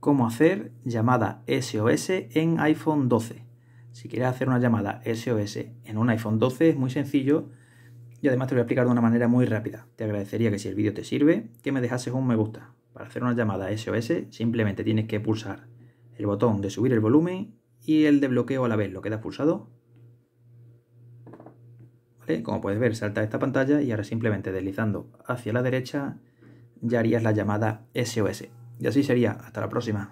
cómo hacer llamada SOS en iPhone 12. Si quieres hacer una llamada SOS en un iPhone 12 es muy sencillo y además te lo voy a explicar de una manera muy rápida. Te agradecería que si el vídeo te sirve, que me dejases un me gusta. Para hacer una llamada SOS simplemente tienes que pulsar el botón de subir el volumen y el de bloqueo a la vez. Lo quedas pulsado. Como puedes ver, salta esta pantalla y ahora simplemente deslizando hacia la derecha ya harías la llamada SOS. Y así sería. Hasta la próxima.